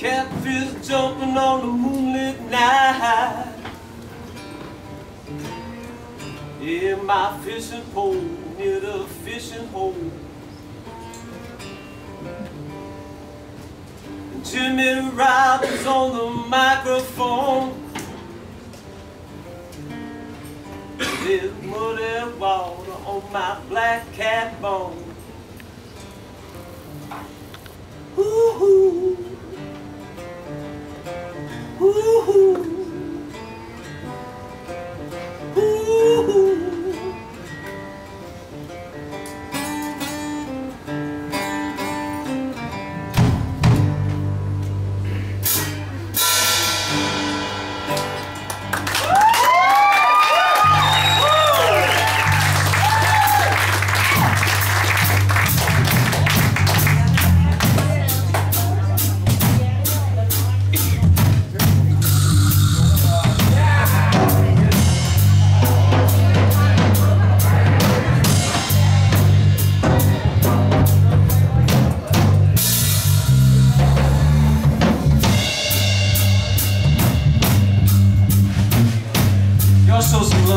Catfish jumping on the moonlit night. In my fishing pole near the fishing hole. Jimmy Robbins on the microphone. There's muddy water on my black cat bone. Ooh, ooh.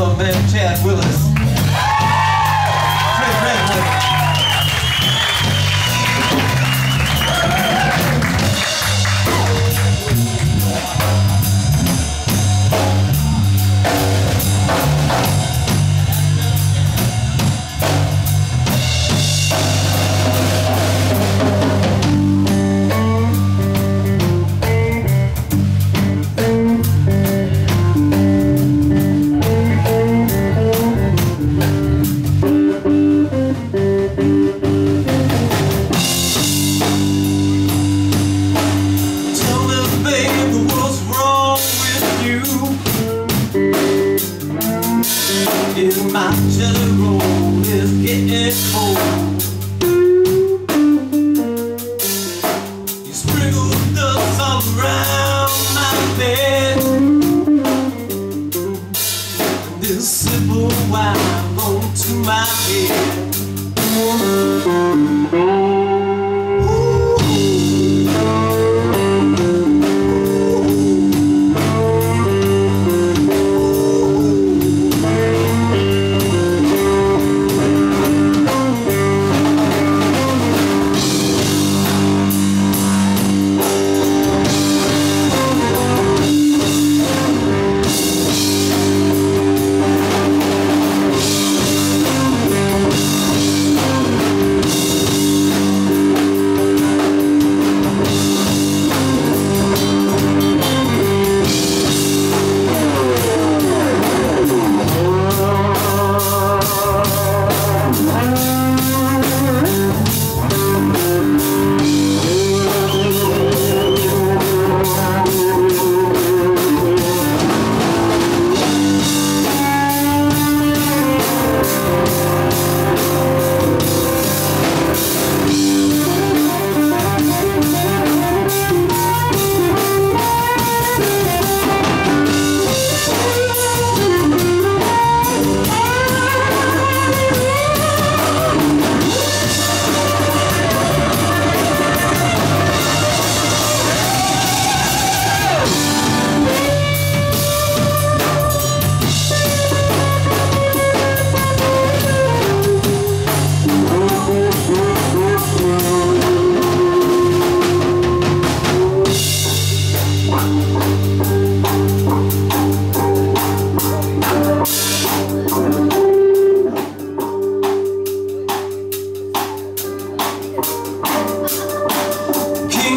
Love, man. Chad Willis.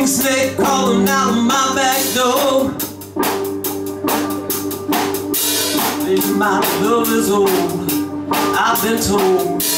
King Snake crawling out of my back door. My love is old. I've been told.